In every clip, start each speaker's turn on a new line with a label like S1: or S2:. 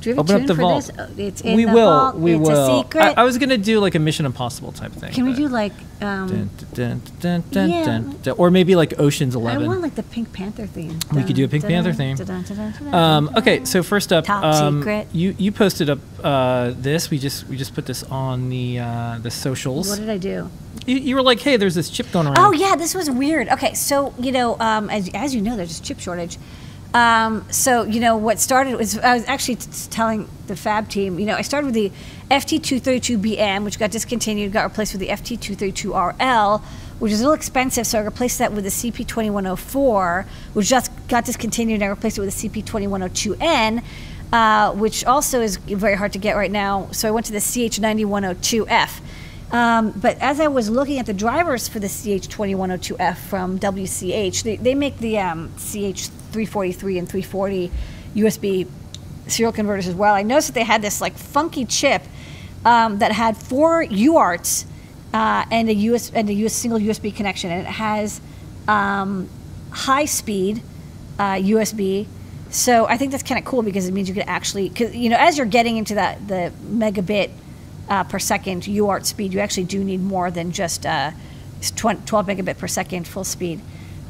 S1: Do you have a
S2: Open up the vault.
S1: this? Oh, It's in
S2: we
S1: the
S2: will.
S1: vault.
S2: We
S1: it's
S2: will.
S1: a secret.
S2: I, I was gonna do like a Mission Impossible type thing.
S1: Can we do like um?
S2: Dun, dun, dun, dun,
S1: Yeah.
S2: or maybe like Ocean's Eleven.
S1: I want like the Pink Panther theme.
S2: We could do a Pink Panther theme. Um, okay, so first up,
S1: Top
S2: um,
S1: secret.
S2: you you posted up uh, this. We just we just put this on the uh, the socials.
S1: What did I do?
S2: You, you were like, hey, there's this chip going around.
S1: Oh yeah, this was weird. Okay, so you know, um, as as you know, there's a chip shortage. Um, so you know what started was I was actually telling the Fab team. You know, I started with the FT232BM, which got discontinued, got replaced with the FT232RL, which is a little expensive. So I replaced that with the CP2104, which just got discontinued. And I replaced it with the CP2102N. Uh, which also is very hard to get right now. So I went to the CH9102F. Um, but as I was looking at the drivers for the CH2102F from WCH, they, they make the um, CH343 and 340 USB serial converters as well. I noticed that they had this like funky chip um, that had four UARTs uh, and a US and a US, single USB connection, and it has um, high speed uh, USB. So I think that's kind of cool because it means you can actually, cause, you know, as you're getting into that the megabit uh, per second UART speed, you actually do need more than just uh, 20 12 megabit per second full speed.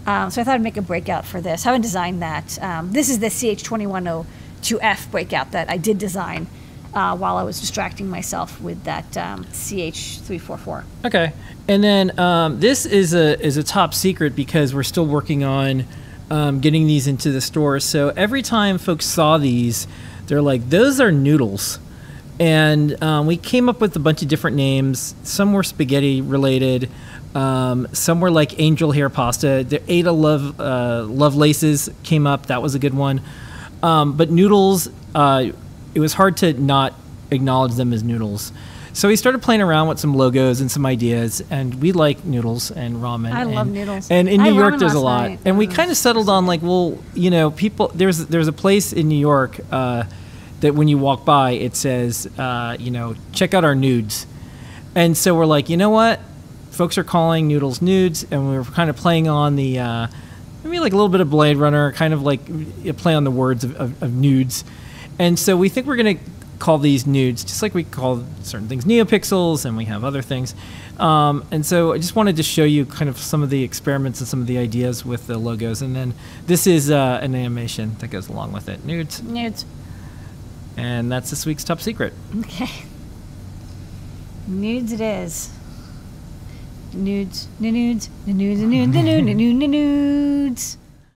S1: Um, so I thought I'd make a breakout for this. I haven't designed that. Um, this is the CH2102F breakout that I did design uh, while I was distracting myself with that um, CH344.
S2: Okay, and then um, this is a is a top secret because we're still working on um, getting these into the store. So every time folks saw these, they're like, "Those are noodles," and um, we came up with a bunch of different names. Some were spaghetti related. Um, some were like angel hair pasta. The Ada Love uh, Love Laces came up. That was a good one. Um, but noodles, uh, it was hard to not acknowledge them as noodles. So we started playing around with some logos and some ideas, and we like noodles and ramen.
S1: I love
S2: and-
S1: noodles.
S2: And in New
S1: had
S2: York, there's a lot.
S1: night.
S2: And we
S1: Mm.
S2: kind of settled on like, well, you know, people. There's there's a place in New York uh, that when you walk by, it says, uh, you know, check out our nudes. And so we're like, you know what? Folks are calling noodles nudes, and we were kind of playing on the. Uh, Maybe like a little bit of Blade Runner, kind of like a play on the words of, of, of nudes. And so we think we're going to call these nudes, just like we call certain things neopixels and we have other things. Um, and so I just wanted to show you kind of some of the experiments and some of the ideas with the logos. And then this is uh, an animation that goes along with it. Nudes.
S1: Nudes.
S2: And that's this week's top secret.
S1: Okay. Nudes it is. Nudes, nudes, nudes, nudes, nudes, nudes, nudes.